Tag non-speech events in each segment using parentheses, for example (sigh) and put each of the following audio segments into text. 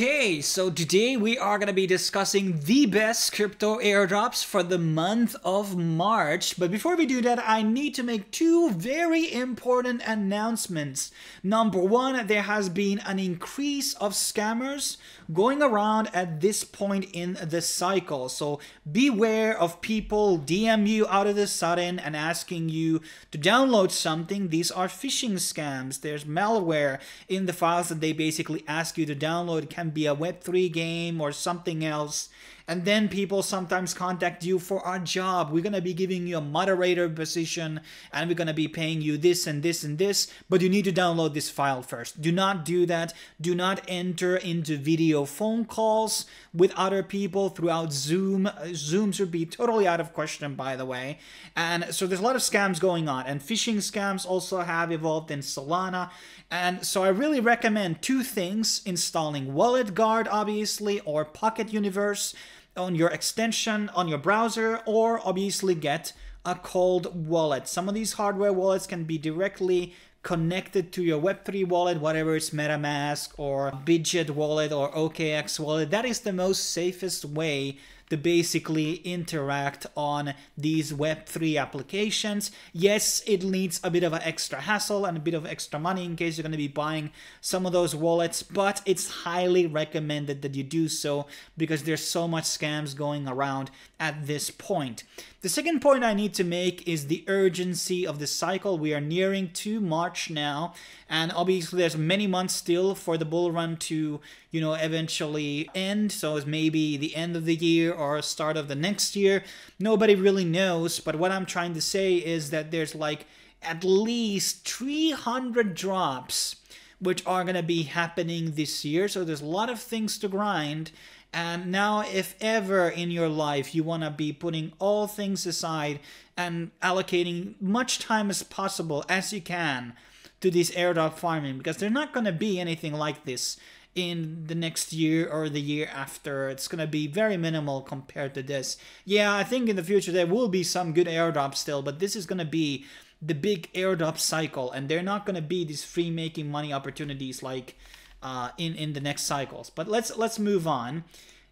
Okay, so today we are going to be discussing the best crypto airdrops for the month of March. But before we do that, I need to make two very important announcements. Number one, there has been an increase of scammers going around at this point in the cycle. So beware of people DM you out of the sudden and asking you to download something. These are phishing scams. There's malware in the files that they basically ask you to download can be a Web3 game or something else. And then people sometimes contact you for our job. We're going to be giving you a moderator position and we're going to be paying you this and this and this, but you need to download this file first. Do not do that. Do not enter into video phone calls with other people throughout Zoom. Uh, Zooms would be totally out of question, by the way. And so there's a lot of scams going on, and phishing scams also have evolved in Solana. And so I really recommend two things installing Wallet Guard, obviously, or Pocket Universe on your extension on your browser, or obviously get a cold wallet. Some of these hardware wallets can be directly connected to your Web3 wallet, whatever it's MetaMask or Bitget wallet or OKX wallet. That is the most safest way to basically interact on these Web3 applications. Yes, it needs a bit of an extra hassle and a bit of extra money in case you're going to be buying some of those wallets, but it's highly recommended that you do so because there's so much scams going around at this point. The second point I need to make is the urgency of the cycle. We are nearing to March now, and obviously there's many months still for the bull run to, you know, eventually end. So it's maybe the end of the year or start of the next year. Nobody really knows, but what I'm trying to say is that there's like at least 300 drops which are going to be happening this year. So there's a lot of things to grind and now, if ever in your life you want to be putting all things aside and allocating much time as possible as you can to this airdrop farming, because there's not going to be anything like this in the next year or the year after. It's going to be very minimal compared to this. Yeah, I think in the future there will be some good airdrops still, but this is going to be the big airdrop cycle, and they're not going to be these free making money opportunities like uh, in in the next cycles. But let's let's move on.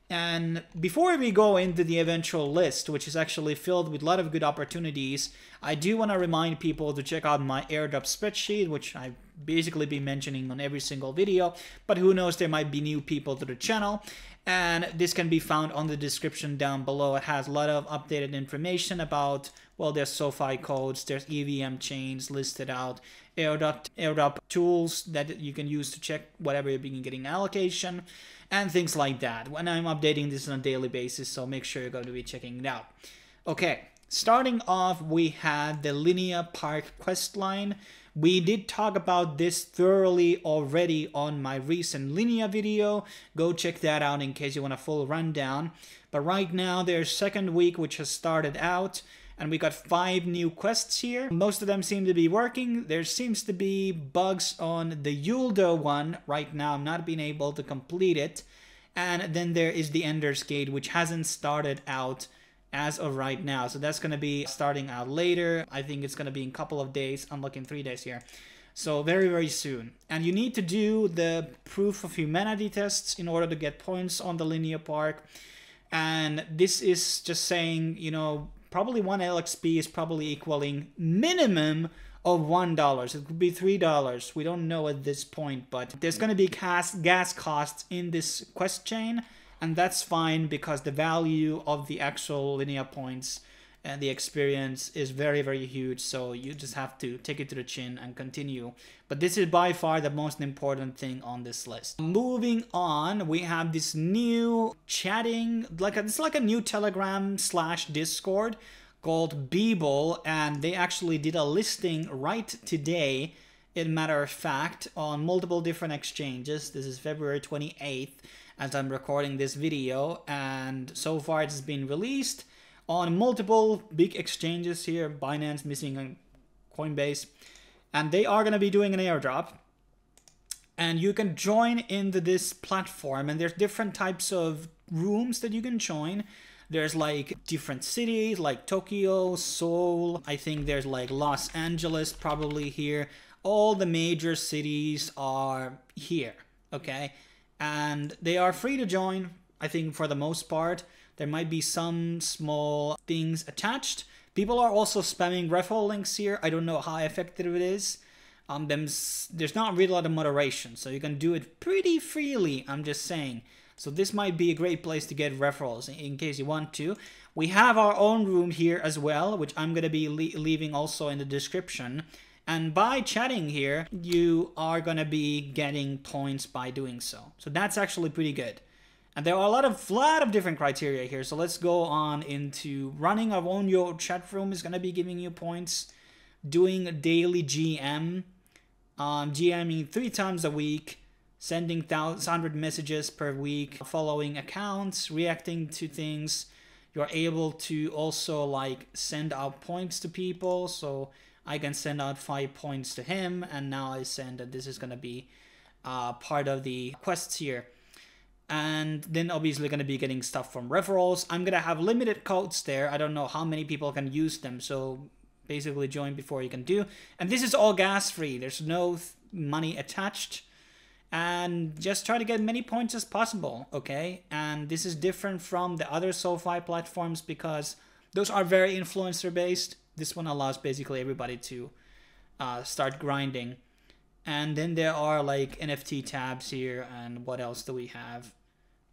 And before we go into the eventual list, which is actually filled with a lot of good opportunities, I do want to remind people to check out my airdrop spreadsheet, which I've basically been mentioning on every single video. But who knows, there might be new people to the channel. And this can be found on the description down below. It has a lot of updated information about, well, there's SoFi codes, there's EVM chains listed out, airdrop, airdrop tools that you can use to check whatever you're getting allocation, and things like that. When I'm updating this on a daily basis, so make sure you're going to be checking it out. Okay, starting off, we had the Linea Park quest line. We did talk about this thoroughly already on my recent Linea video. Go check that out in case you want a full rundown. But right now, there's second week, which has started out and we got five new quests here. Most of them seem to be working. There seems to be bugs on the Yooldo one right now. I'm not being able to complete it. And then there is the Ender's Gate, which hasn't started out as of right now. So that's going to be starting out later. I think it's going to be in a couple of days. I'm looking three days here. So very, very soon. And you need to do the proof of humanity tests in order to get points on the Linea Park. And this is just saying, you know, probably one LXP is probably equaling minimum of one dollars. It could be three dollars. We don't know at this point, but there's going to be gas costs in this quest chain, and that's fine because the value of the actual Linea points and the experience is very very huge. So you just have to take it to the chin and continue. But this is by far the most important thing on this list. Moving on we have this new chatting like a, it's like a new telegram slash discord called Beoble. And they actually did a listing right today in matter of fact on multiple different exchanges. This is february 28th as i'm recording this video and so far it's been released on multiple big exchanges here, Binance, MEXC, and Coinbase. And they are going to be doing an airdrop. And you can join into this platform, and there's different types of rooms that you can join. There's like different cities like Tokyo, Seoul, I think there's like Los Angeles probably here. All the major cities are here, okay? And they are free to join. I think for the most part, there might be some small things attached. People are also spamming referral links here. I don't know how effective it is. Um, there's, not really a lot of moderation, so you can do it pretty freely. I'm just saying. So this might be a great place to get referrals in case you want to. We have our own room here as well, which I'm going to be le leaving also in the description. And by chatting here, you are going to be getting points by doing so. So that's actually pretty good. And there are a lot of lot of different criteria here. So let's go on into running our own your chat room is going to be giving you points. Doing daily GM, um, GMing three times a week, sending 100 messages per week, following accounts, reacting to things. You're able to also like send out points to people. So I can send out five points to him, and now I send that this is gonna be uh, part of the quests here. And then obviously gonna be getting stuff from referrals. I'm gonna have limited codes there. I don't know how many people can use them, so basically join before you can do. And this is all gas free. There's no money attached and just try to get many points as possible, okay? And this is different from the other SoFi platforms because those are very influencer based. This one allows basically everybody to uh, start grinding. And then there are like NFT tabs here, and what else do we have?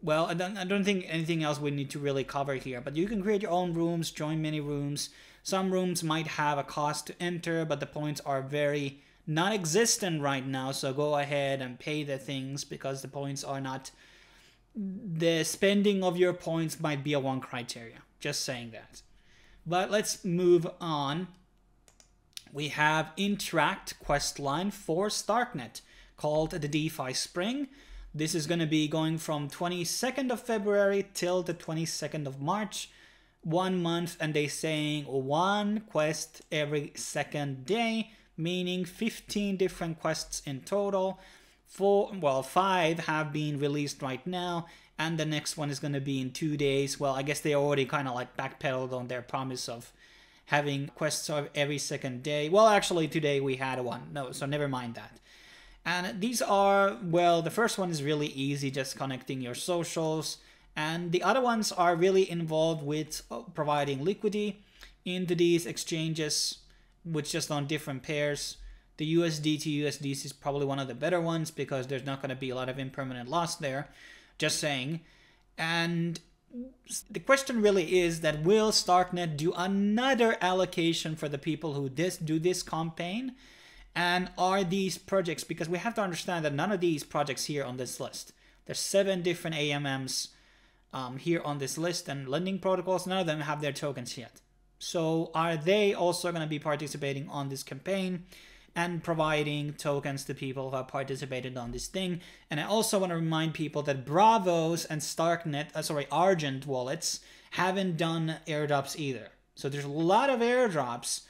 Well, I don't, I don't think anything else we need to really cover here, but you can create your own rooms, join many rooms. Some rooms might have a cost to enter, but the points are very non-existent right now so go ahead and pay the things because the points are not the spending of your points might be a one criteria just saying that but let's move on. We have Intract quest line for starknet called the defi spring. This is going to be going from 22nd of february till the 22nd of march. One month and they saying one quest every second day meaning 15 different quests in total. Four, well, five have been released right now, and the next one is going to be in two days. Well, I guess they already kind of like backpedaled on their promise of having quests every second day. Well, actually, today we had one. No, so never mind that. And these are, well, the first one is really easy, just connecting your socials. And the other ones are really involved with uh, providing liquidity into these exchanges which just on different pairs. The USD to USD is probably one of the better ones because there's not going to be a lot of impermanent loss there. Just saying. And the question really is that will Starknet do another allocation for the people who this do this campaign? And are these projects, because we have to understand that none of these projects here on this list, there's seven different AMMs um, here on this list and lending protocols, none of them have their tokens yet. So are they also going to be participating on this campaign and providing tokens to people who have participated on this thing? And I also want to remind people that Bravos and Starknet, uh, sorry, Argent wallets haven't done airdrops either. So there's a lot of airdrops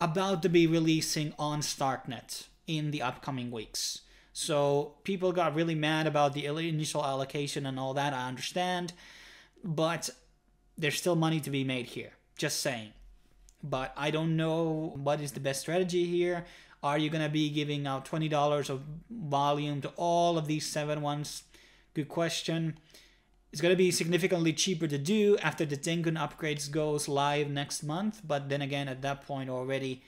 about to be releasing on Starknet in the upcoming weeks. So people got really mad about the initial allocation and all that, I understand. But there's still money to be made here. Just saying. But I don't know what is the best strategy here. Are you going to be giving out $20 of volume to all of these seven ones? Good question. It's going to be significantly cheaper to do after the Dencun upgrades goes live next month. But then again, at that point already,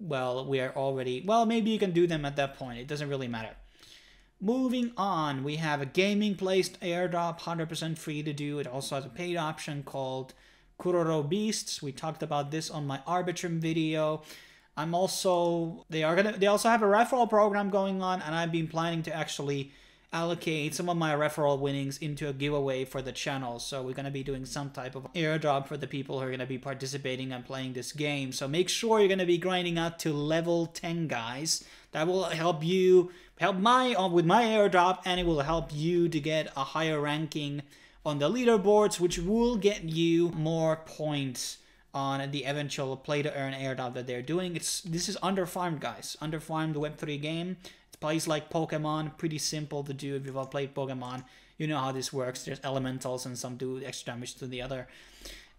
well, we are already, well, maybe you can do them at that point. It doesn't really matter. Moving on, we have a gaming placed airdrop, 100% free to do. It also has a paid option called Kuroro Beasts. We talked about this on my Arbitrum video. I'm also they are gonna they also have a referral program going on, and I've been planning to actually allocate some of my referral winnings into a giveaway for the channel. So we're gonna be doing some type of airdrop for the people who are gonna be participating and playing this game. So make sure you're gonna be grinding out to level 10, guys. That will help you help my uh, with my airdrop, and it will help you to get a higher ranking on the leaderboards, which will get you more points on the eventual play to earn airdrop that they're doing. It's this is underfarmed, guys. Underfarmed Web3 game. It plays like Pokemon, pretty simple to do if you've all played Pokemon. You know how this works. There's elementals and some do extra damage to the other,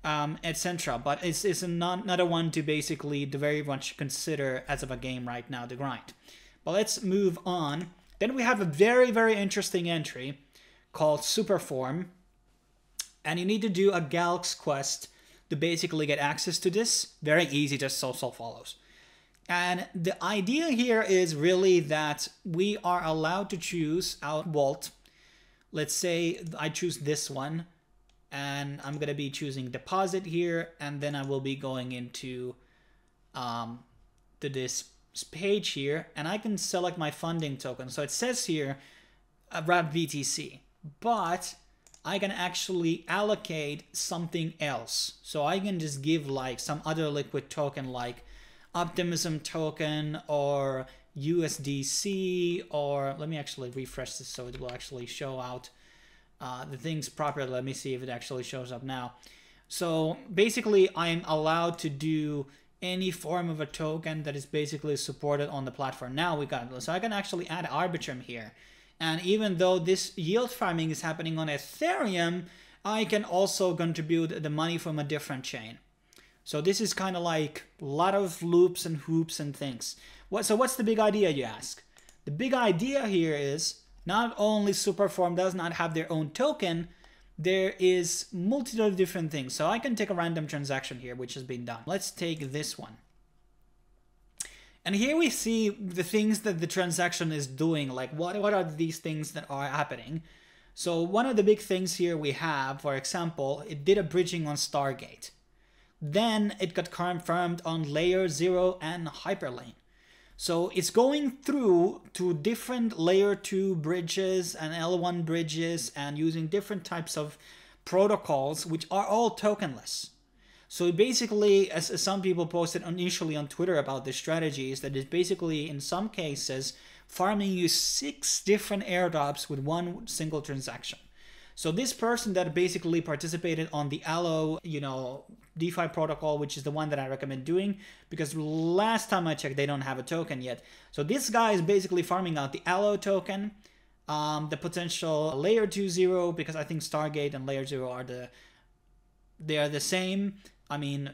um, etc. But it's it's not, another one to basically the very much consider as of a game right now to grind. But let's move on. Then we have a very very interesting entry called Superform. And you need to do a Galxe quest to basically get access to this. Very easy, just so so follows. And the idea here is really that we are allowed to choose our vault. Let's say I choose this one and I'm going to be choosing deposit here and then I will be going into um, to this page here and I can select my funding token. So it says here uh, wrap BTC, but I can actually allocate something else. So I can just give like some other liquid token like Optimism token or USDC or let me actually refresh this so it will actually show out uh, the things properly. Let me see if it actually shows up now. So basically I'm allowed to do any form of a token that is basically supported on the platform. Now we got so I can actually add Arbitrum here. And even though this yield farming is happening on Ethereum, I can also contribute the money from a different chain. So this is kind of like a lot of loops and hoops and things. What, so what's the big idea, you ask? The big idea here is not only Superform does not have their own token, there is multiple different things. So I can take a random transaction here, which has been done. Let's take this one. And here we see the things that the transaction is doing, like what, what are these things that are happening. So one of the big things here we have, for example, it did a bridging on Stargate. Then it got confirmed on layer 0 and Hyperlane. So it's going through to different layer 2 bridges and L1 bridges and using different types of protocols which are all tokenless. So basically, as, some people posted initially on Twitter about this strategy, is that it's basically in some cases farming you six different airdrops with one single transaction. So this person that basically participated on the Allo, you know, DeFi protocol, which is the one that I recommend doing, because last time I checked, they don't have a token yet. So this guy is basically farming out the Allo token, um, the potential layer 2 zero, because I think Stargate and layer 0 are the they are the same. I mean,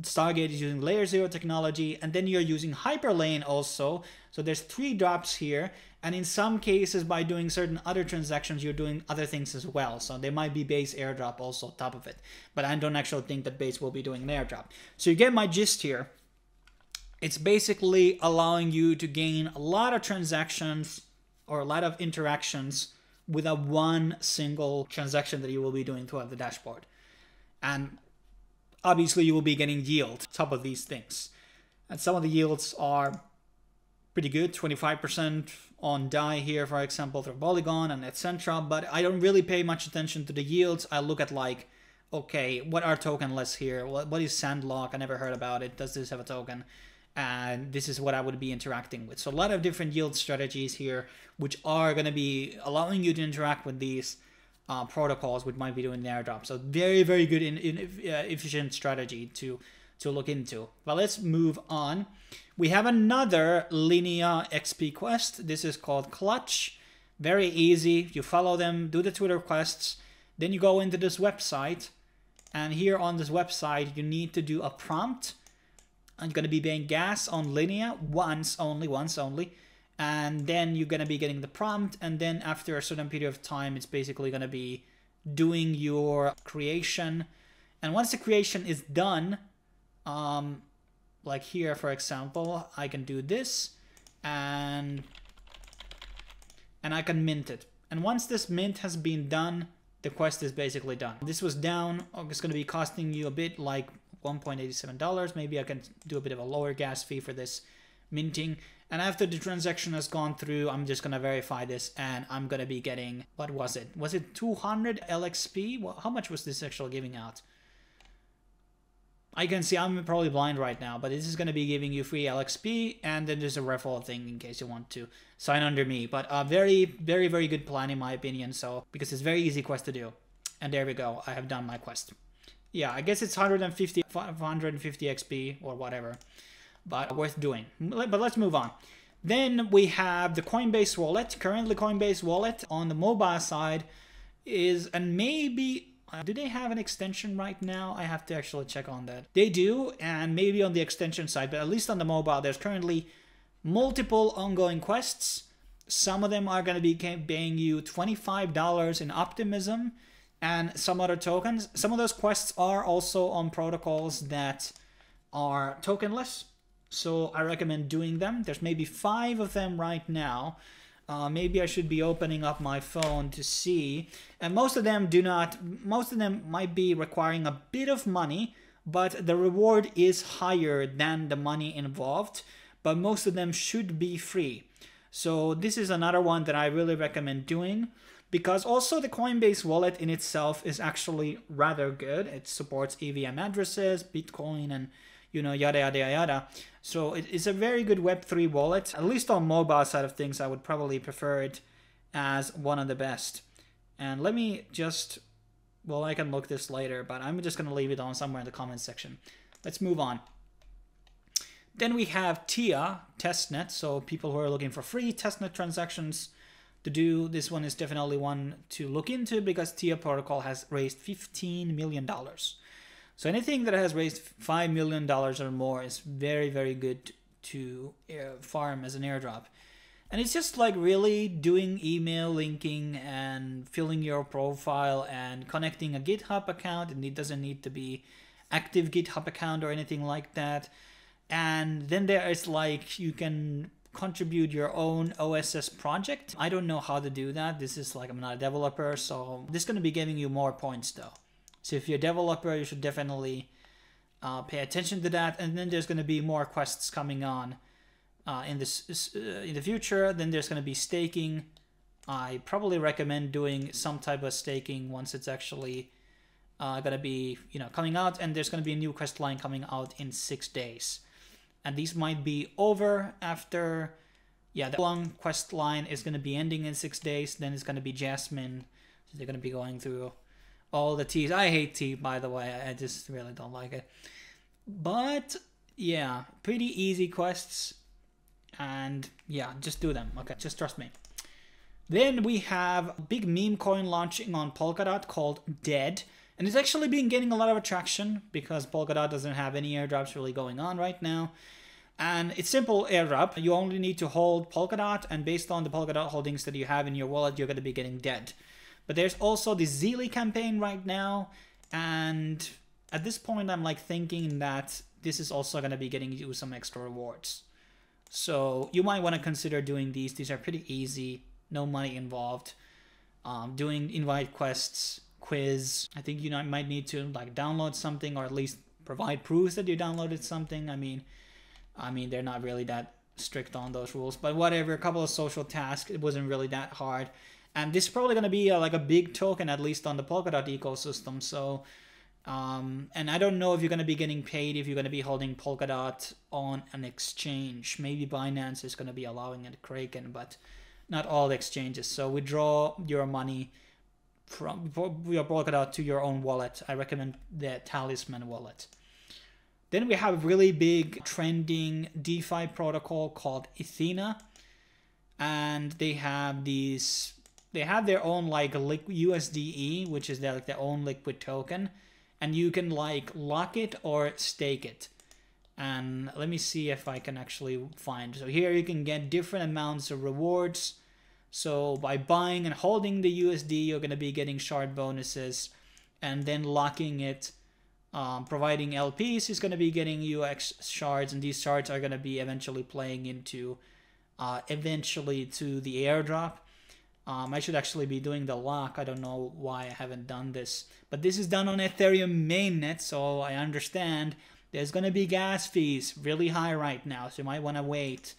Stargate is using layer 0 technology, and then you're using Hyperlane also. So there's three drops here, and in some cases, by doing certain other transactions, you're doing other things as well. So there might be base airdrop also top of it. But I don't actually think that base will be doing an airdrop. So you get my gist here. It's basically allowing you to gain a lot of transactions or a lot of interactions with a one single transaction that you will be doing throughout the dashboard. And obviously you will be getting yield top of these things. And some of the yields are pretty good, 25% on DAI here, for example, for Polygon and etc. But I don't really pay much attention to the yields. I look at like, okay, what are tokenless here? What, what is Sandlock? I never heard about it. Does this have a token? And this is what I would be interacting with. So a lot of different yield strategies here, which are going to be allowing you to interact with these uh, protocols, which might be doing airdrop. So very, very good in, in uh, efficient strategy to to look into. But let's move on. We have another Linea XP quest. This is called Clutch. Very easy. You follow them, do the Twitter quests, then you go into this website. And here on this website, you need to do a prompt. I'm going to be paying gas on Linea once only, once only. And then you're to be getting the prompt. And then after a certain period of time, it's basically to be doing your creation. And once the creation is done, um, like here, for example, I can do this and and I can mint it. And once this mint has been done, the quest is basically done. This was down. Oh, it's to be costing you a bit like $1.87. Maybe I can do a bit of a lower gas fee for this minting. And after the transaction has gone through, I'm just to verify this and I'm to be getting, what was it? Was it 200 LXP? Well, how much was this actually giving out? I can see I'm probably blind right now, but this is going to be giving you free LXP, and then there's a referral thing in case you want to sign under me. But a very, very, very good plan in my opinion, so because it's very easy quest to do. And there we go, I have done my quest. Yeah, I guess it's 150, 550 XP or whatever, but worth doing. But let's move on. Then we have the Coinbase wallet. Currently, Coinbase wallet on the mobile side is, and maybe uh, do they have an extension right now? I have to actually check on that. They do, and maybe on the extension side, but at least on the mobile, there's currently multiple ongoing quests. some of them are going to be paying you $25 in Optimism and some other tokens. Some of those quests are also on protocols that are tokenless. So I recommend doing them. There's maybe five of them right now. Uh, maybe I should be opening up my phone to see. And most of them do not, most of them might be requiring a bit of money, but the reward is higher than the money involved. But most of them should be free. So this is another one that I really recommend doing because also the Coinbase wallet in itself is actually rather good. It supports EVM addresses, Bitcoin, and you know yada yada yada. So it is a very good Web3 wallet. At least on mobile side of things, I would probably prefer it as one of the best. And let me just, well, I can look this later, but I'm just gonna leave it on somewhere in the comments section. Let's move on. Then we have Tea, testnet, so people who are looking for free testnet transactions to do. This one is definitely one to look into because Tea protocol has raised $15 million. So anything that has raised $5 million or more is very, very good to uh, farm as an airdrop. And it's just like really doing email linking and filling your profile and connecting a GitHub account. And it doesn't need to be active GitHub account or anything like that and then there is like you can contribute your own OSS project. I don't know how to do that. This is like I'm not a developer, so this is going to be giving you more points though. So if you're a developer, you should definitely uh, pay attention to that. And then there's going to be more quests coming on uh, in this uh, in the future. Then there's going to be staking. I probably recommend doing some type of staking once it's actually uh, going to be you know coming out. And there's going to be a new quest line coming out in six days and these might be over after yeah the long quest line is going to be ending in six days then it's going to be jasmine so they're going to be going through all the teas. I hate tea by the way. I just really don't like it. But yeah pretty easy quests. And yeah just do them. Okay just trust me. Then we have a big meme coin launching on polkadot called DED. And it's actually been getting a lot of attraction because Polkadot doesn't have any airdrops really going on right now. And it's simple airdrop. You only need to hold Polkadot, and based on the Polkadot holdings that you have in your wallet, you're going to be getting DED. But there's also the Zealy campaign right now, and at this point, I'm like thinking that this is also going to be getting you some extra rewards. So you might want to consider doing these. These are pretty easy, no money involved. Um, doing invite quests, quiz. I think you might need to like download something or at least provide proofs that you downloaded something. I mean, I mean they're not really that strict on those rules, but whatever. A couple of social tasks. It wasn't really that hard, and this is probably gonna be a, like a big token at least on the Polkadot ecosystem. So. Um, and I don't know if you're going to be getting paid if you're going to be holding Polkadot on an exchange. Maybe Binance is going to be allowing it, Kraken, but not all exchanges. So withdraw your money from your Polkadot to your own wallet. I recommend the Talisman wallet. Then we have a really big trending DeFi protocol called Ethena. And they have these, they have their own like USDE, which is their, like their own liquid token. And you can like lock it or stake it. And let me see if I can actually find. So here you can get different amounts of rewards so by buying and holding the USD, you're going to be getting shard bonuses and then locking it, um, providing LPs is going to be getting you X shards and these shards are going to be eventually playing into uh, eventually to the airdrop. Um, I should actually be doing the lock. I don't know why I haven't done this. But this is done on Ethereum mainnet, so I understand there's going to be gas fees really high right now, so you might want to wait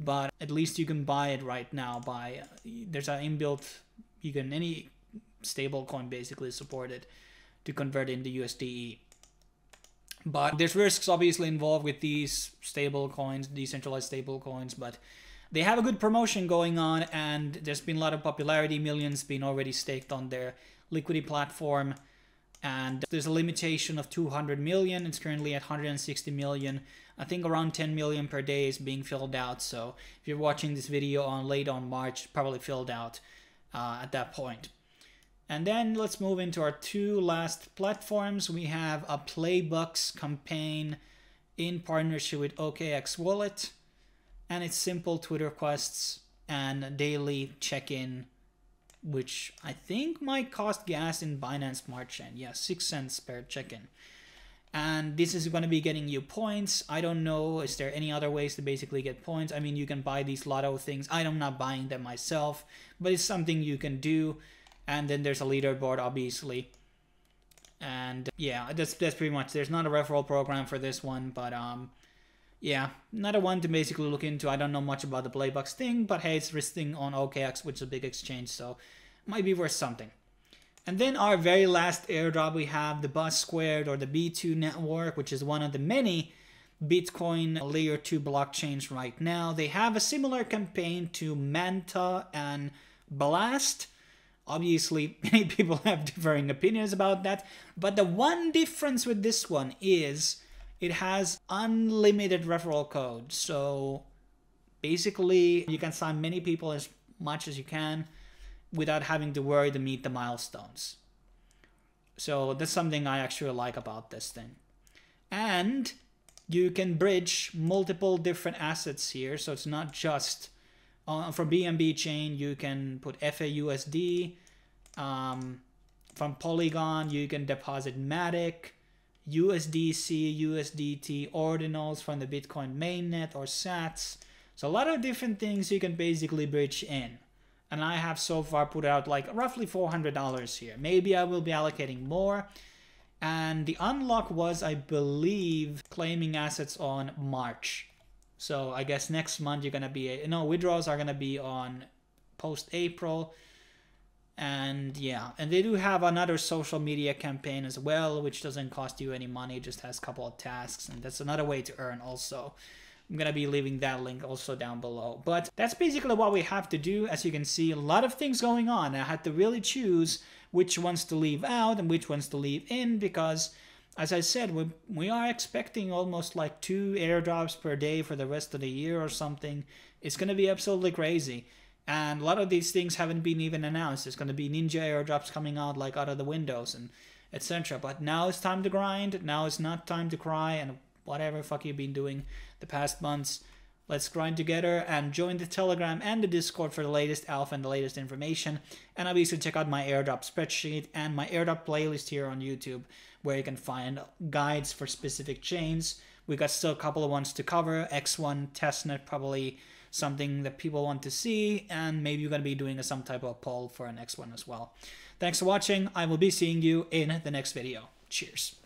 but at least you can buy it right now by there's an inbuilt you can any stable coin basically supported to convert into USDE. But there's risks obviously involved with these stable coins, decentralized stable coins, but they have a good promotion going on and there's been a lot of popularity, millions being already staked on their liquidity platform and there's a limitation of 200 million. It's currently at 160 million. I think around 10 million per day is being filled out. So if you're watching this video on late on March, probably filled out uh, at that point. And then let's move into our two last platforms. We have a Playbux campaign in partnership with OKX Wallet. And it's simple Twitter quests. and daily check-in which I think might cost gas in Binance Smart Chain. Yeah, 6 cents per check-in. And this is going to be getting you points. I don't know, is there any other ways to basically get points? I mean, you can buy these lotto things. I'm not buying them myself, but it's something you can do. And then there's a leaderboard, obviously. And yeah, that's that's pretty much. There's not a referral program for this one, but um, yeah, another one to basically look into. I don't know much about the Playbux thing, but hey, it's listing on OKX, which is a big exchange, so might be worth something. And then our very last airdrop, we have the BSquared or the B2 network, which is one of the many Bitcoin layer 2 blockchains right now. They have a similar campaign to Manta and Blast. Obviously, (laughs) many people have differing opinions about that, but the one difference with this one is it has unlimited referral code. So basically, you can sign many people as much as you can without having to worry to meet the milestones. So that's something I actually like about this thing. And you can bridge multiple different assets here. So it's not just uh, from BNB chain, you can put FDUSD. Um, from Polygon, you can deposit Matic. USDC, USDT ordinals from the Bitcoin mainnet or sats. So a lot of different things you can basically bridge in. And I have so far put out like roughly $400 here. Maybe I will be allocating more. And the unlock was, I believe, claiming assets on March. So I guess next month you're gonna be, no, withdrawals are gonna be on post-April and yeah. And they do have another social media campaign as well which doesn't cost you any money just has a couple of tasks and that's another way to earn also. I'm gonna be leaving that link also down below. But that's basically what we have to do. As you can see a lot of things going on. I had to really choose which ones to leave out and which ones to leave in because as i said we, we are expecting almost like two airdrops per day for the rest of the year or something. It's gonna be absolutely crazy and a lot of these things haven't been even announced. There's going to be ninja airdrops coming out like out of the windows and etc. But now it's time to grind. Now it's not time to cry and whatever fuck you've been doing the past months. Let's grind together and join the Telegram and the Discord for the latest alpha and the latest information. And obviously check out my airdrop spreadsheet and my airdrop playlist here on YouTube where you can find guides for specific chains. We got still a couple of ones to cover. X1 testnet probably something that people want to see, and maybe you're going to be doing some type of poll for a next one as well. Thanks for watching. I will be seeing you in the next video. Cheers.